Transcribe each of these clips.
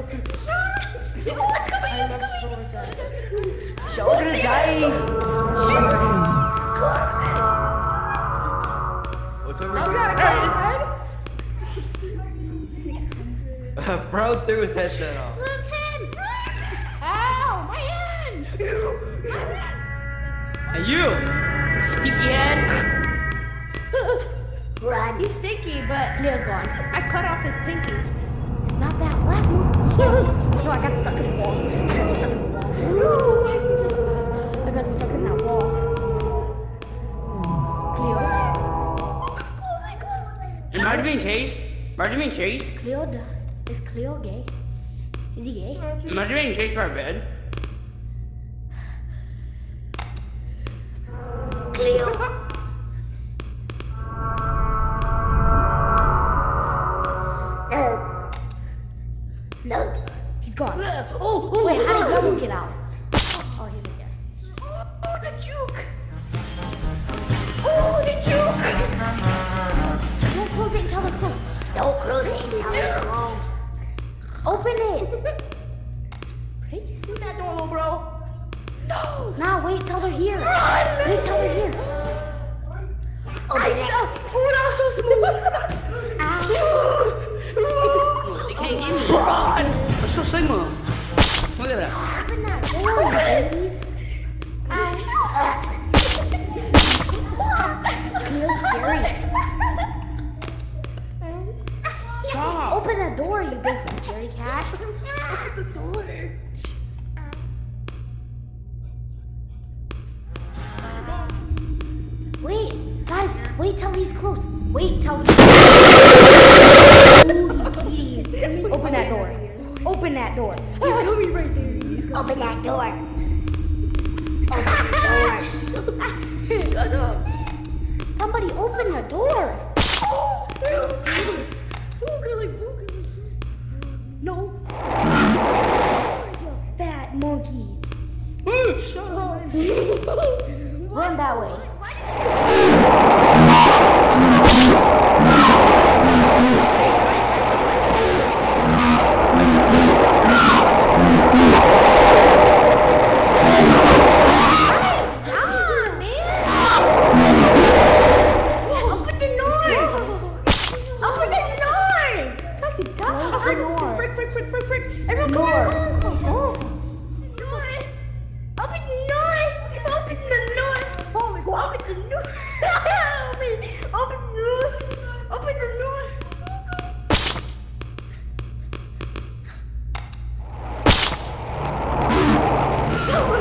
Oh, it's coming, it's coming. We're gonna die. What's over here? God, I got his head. Bro threw his headset off. Left hand. Ow, my hand. My hand. Hey, you! Sticky head! Run. He's sticky, but Cleo's gone. I cut off his pinky. Not that black one. No, I got stuck in the wall. I got stuck in the wall. I got stuck in that wall. Cleo. Am I being chased? Am I being chased? Cleo. Is Cleo gay? Is he gay? Am I being chased by a bed? Cleo. gone. Oh, oh, Wait, how did oh, Double get out? Oh, he's right there. oh, the juke. Oh, the juke. Don't close it until they're close. Don't close it until they're close. Open it. Crazy. That door, little bro. No. Now wait till they're here. Run. Wait till Sigma? Look at that. Open that door, babies. Stop! Open that door, you big scary cat. the door. Wait, guys, wait till he's close. Wait till he's Please. Open that door. He's coming right there. Open that door. Shut up. Somebody open the door. No. Fat monkeys. Shut up. Run that way. A dog. Open the door. Frick, frick, frick, frick, frick. Everyone come here. Come on. Door. Open the door. Open the door. Holy. Open the door. Open, open the door. Open the door. Oh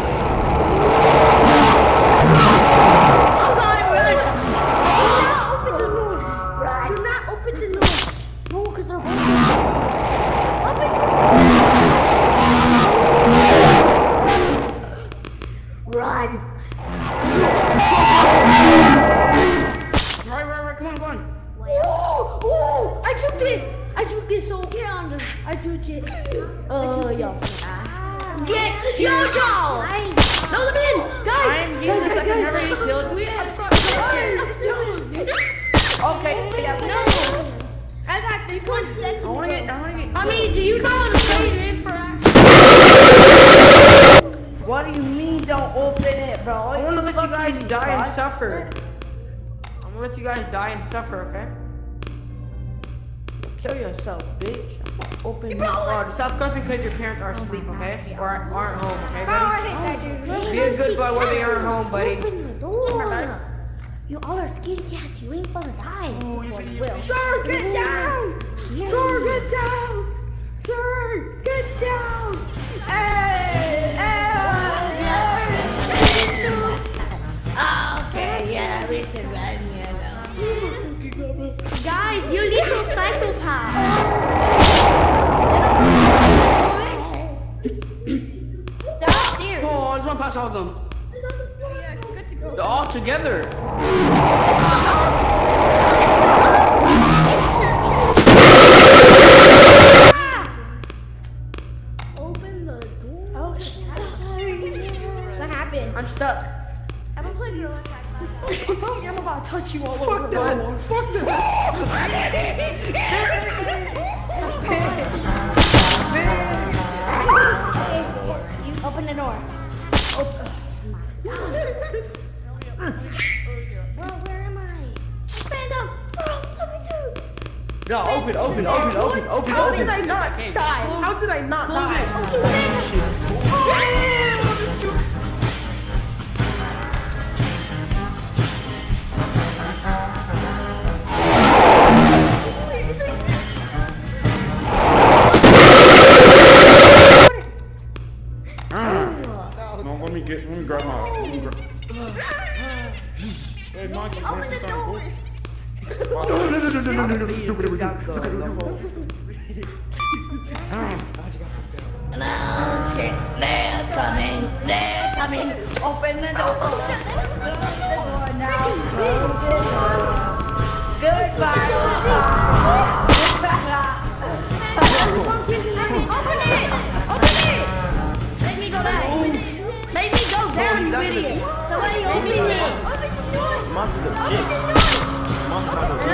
on, come. Oh, oh, I juked it. I juked it so get on uh, ah. the. I juked it. Oh, yo. Get Jojo. No, the bin. Guys. I'm using the second never you killed me. Okay, yeah. No. I got three points. I wanna get, I wanna get. I mean, do you know how to trade in for? What do you mean don't open it, bro? I wanna let you guys die and suffer. Gonna let you guys die and suffer, okay? Kill yourself, bitch. Open Bro, uh, stop cussing because your parents are asleep, okay? Or aren't home, okay, Oh, buddy? I hate that dude. Be a good boy when they are home, buddy. Open the door. You all are scaredy cats. You ain't gonna die. Oh, you you will. Sir, get down. Sir, get down. Sir, get down. Hey, hey, Guys, you little psychopath. Oh, I just wanna pass all of them. They're all together. Open the door. Oh, What happened? I'm stuck. I'm gonna play your I'm about to touch you all Fuck over that. the Fuck that. open the door. Open. Where am I? Phantom! No, open, open, open, open, open, How open. How did I not die? How did I not die? Okay, get, let me grab my. Let me grab. Hey, Mike, you want to see something cool? No, no, no, no, no, no, no, no. Stupid, we got the- the whole- No, shit. They're coming. They're coming. Open the door. Open the door now. Close the door. Goodbye. Make me go down, you idiot. Somebody open it. Open the door. Bitch. Monster's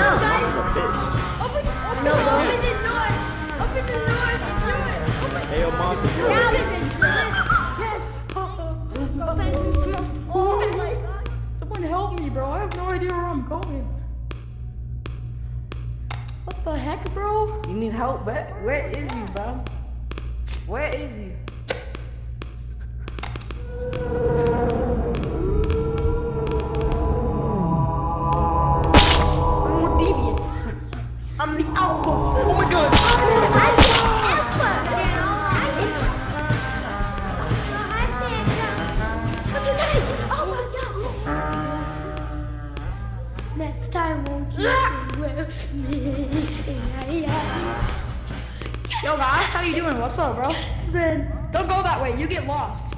Next time won't you ah! be with me? Yo, guys, how you doing? What's up, bro? Don't go that way. You get lost.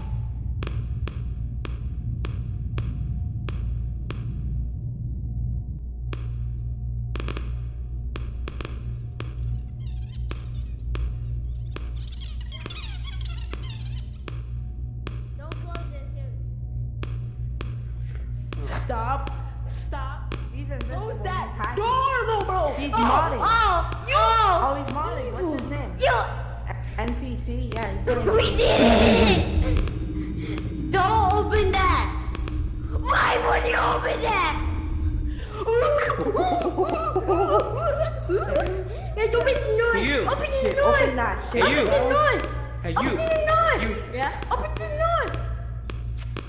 Open the door! Hey, you. Open the Shit, door! open that shit. Hey, you. Open the door! Hey, Open you. the door! You. Yeah? Open the door!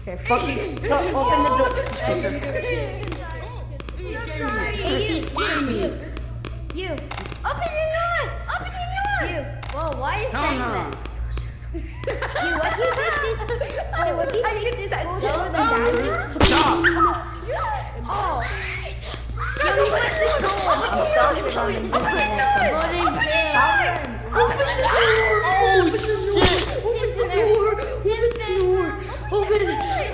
Okay, fucking go, open the door. You scared me. You. Open the door! Open the door! You. Whoa, why are you Hell saying no. that? You, what do you think this? Wait, what do you I think did this that goes shit. over the Oh. Oh. Went to the door. Open the door. Oh, shit. Open.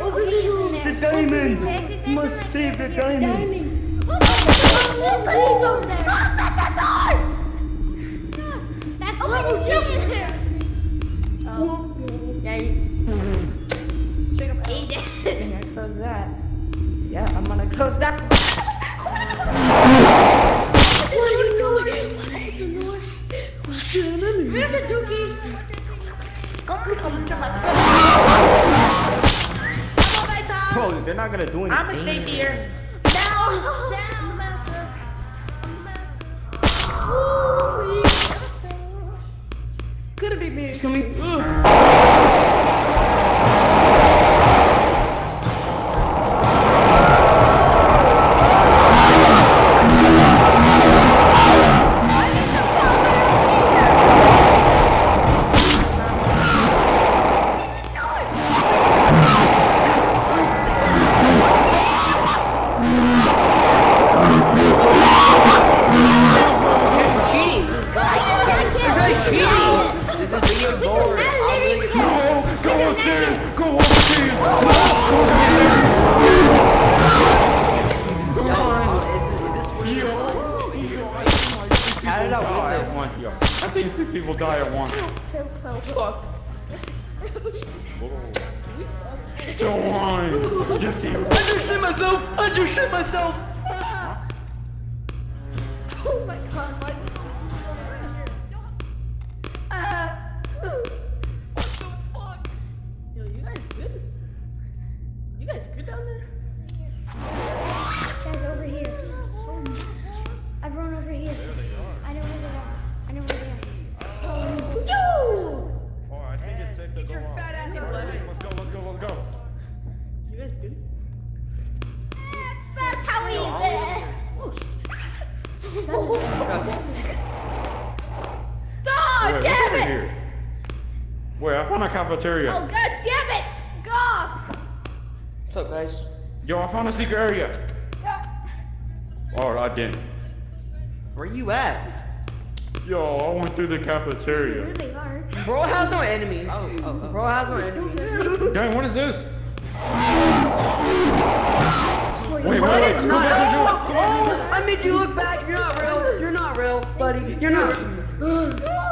Open it. The diamond. Must save the diamond. He's over there. That's what you is there. Oh. Yeah. Straight up. He did. Can I close that? Yeah, I'm gonna close that. Where's the dookie? Come, come to my Bro, they're not gonna do anything. I'm gonna stay here. Down. Down, master. Could it be me? It's gonna be. People die at once. Still lying. Just keep. I just shit myself. I just shit myself. Oh my god, why God Wait, damn it! Here? Wait, I found a cafeteria. Oh, god damn it! God! What's up, guys? Yo, I found a secret area. Alright, I didn't. Where you at? Yo, I went through the cafeteria. Here they are. Bro has no enemies. Oh, oh, oh. Bro has no enemies. Dang, what is this? Wait, wait, wait. not? back Oh, oh, I made you look bad. You're not real. You're not real, buddy. You're not. the- Dang, it's not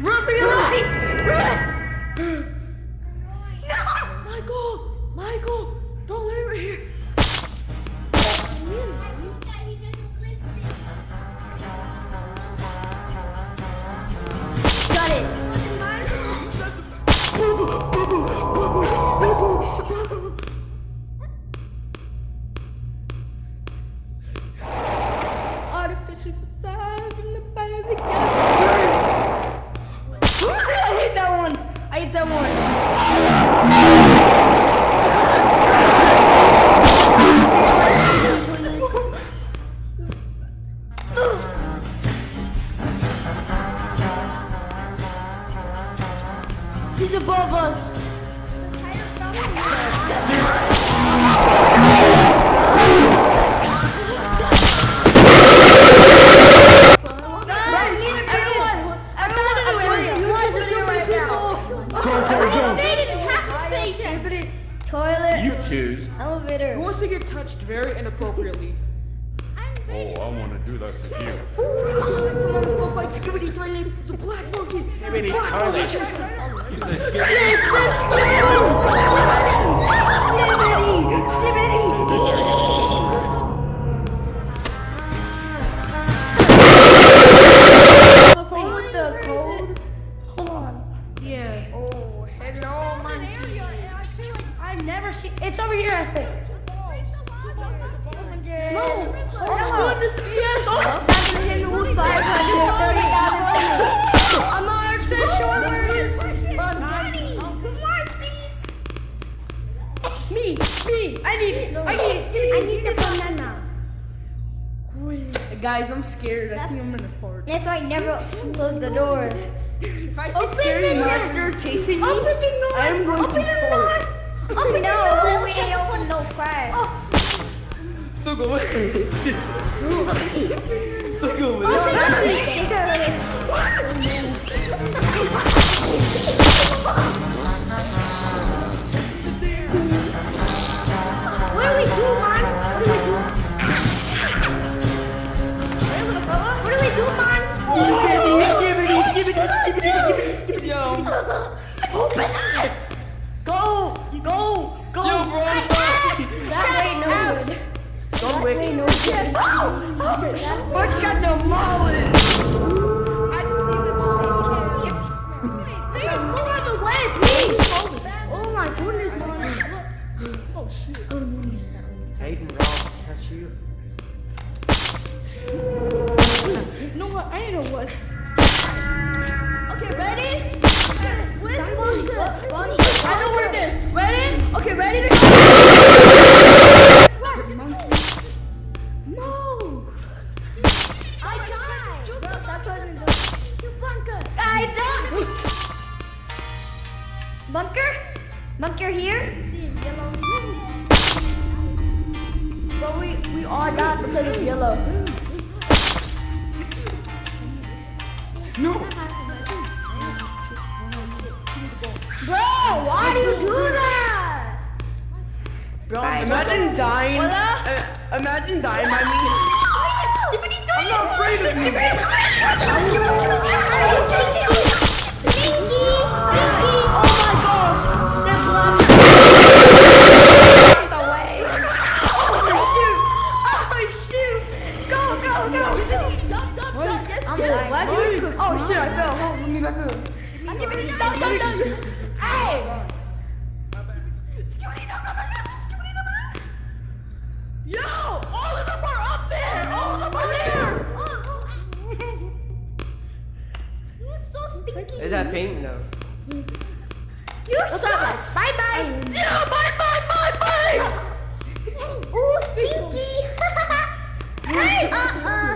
Run for your life. Run. Above us. I am going Open to the fart. door. Open the door. We ain't oh. open no crack. Look away. Look away. What do we do, man? What do we do? What do we do, man? Skibidi, skibidi, skibidi, skibidi, skibidi. Yo. Open it! Go! Go! Go! Yo, bro, I'm sorry. That way no good. Go away. no good. Buck's got demolished. No. Bro, why do you do that? Bro, imagine dying. Uh, imagine dying by me. I'm not afraid of you. Oh shit, I fell. Hold, let me back up. Yo, all of them are up there. All of them are there. You're so stinky. Is that pink? No. You suck. Bye bye. Yeah, bye bye bye bye. Ooh, stinky. hey. Uh uh.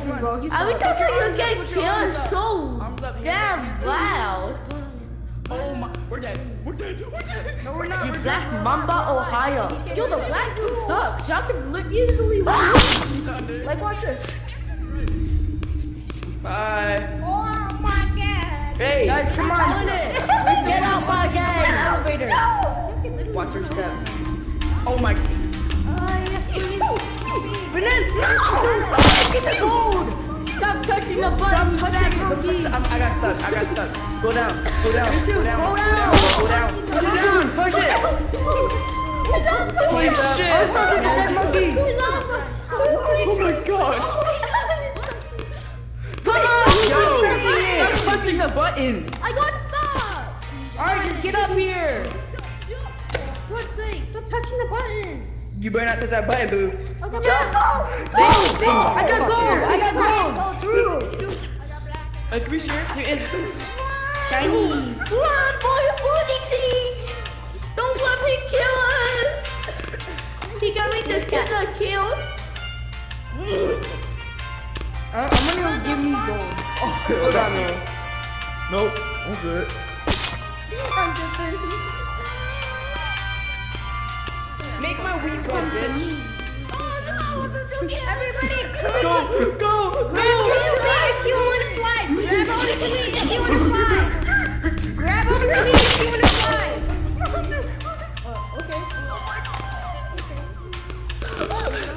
Why? You don't catch me, bro. You I would suck. think you get killed so damn loud. Oh my. We're dead. We're dead. We're dead. No, we're not. You black mamba Ohio. Yo, the black dude sucks. Y'all can li- easily win. Like, watch this. Bye. Oh my god. Hey. Guys, come on. Get out my game. Elevator. Watch your step. Oh my. Oh, Get the gold. Stop touching the button. Stop touching the button. I'm, I got stuck. I got stuck. Go down. Go down. Go down. Go down. Go down. Go down. Push it. Holy shit. Oh my god. Come on. Yo. Stop touching the button. I got stuck. Alright, just get up here. What thing? Stop touching the button. You better not touch that button, boo. Okay, go. They, they, I got gold. I got gold. Go through. Like, we sure? There is. Chinese. Run, boy, booty seeds. Don't let me kill us. He got me to kill the kill. I- I'm gonna go give me gold. Hold on, man. Nope. I'm good. I'm just Make my week come to me. Everybody, Go, go, grab onto me if you want to fly. Grab onto me if you want to fly. Grab onto me if you want to fly.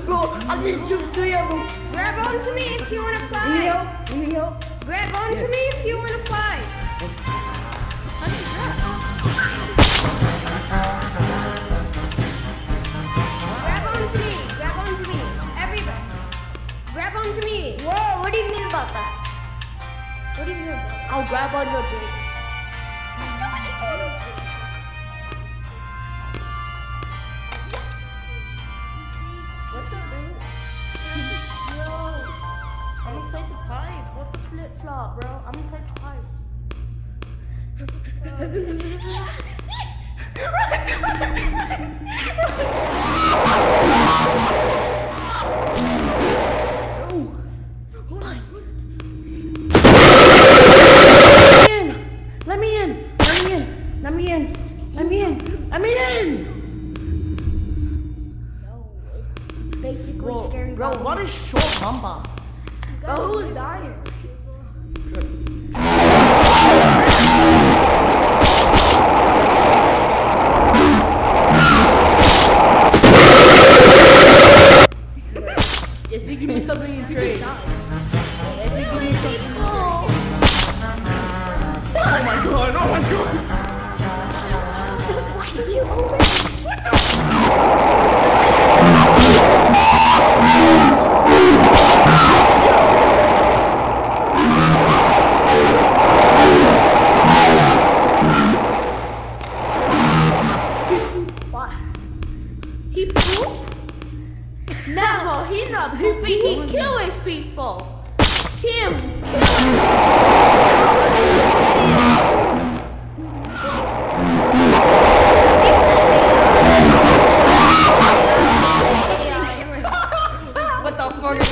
Bro, I just shoot three of them. Grab onto me if you want to fly. help? Need help? Grab onto me if you want to fly. Me. Whoa, what do you mean about that? What do you mean about that? I'll grab on your dick. What's up, dude? Yo, I'm inside the pipe. What the flip flop, bro? I'm inside the pipe. Let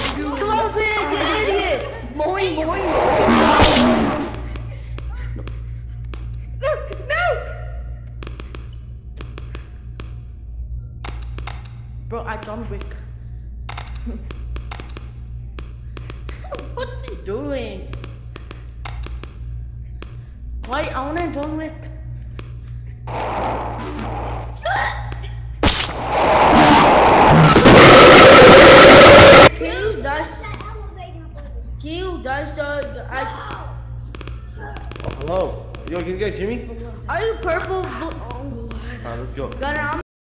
Close it, you idiots! Boing, boing. Bro, I John Wick. What's he doing? Why, I wanna John Wick. Q does, uh, I, Hello. Yo, can you guys hear me? are you purple? Blue, Alright, let's go. Gunner, I'm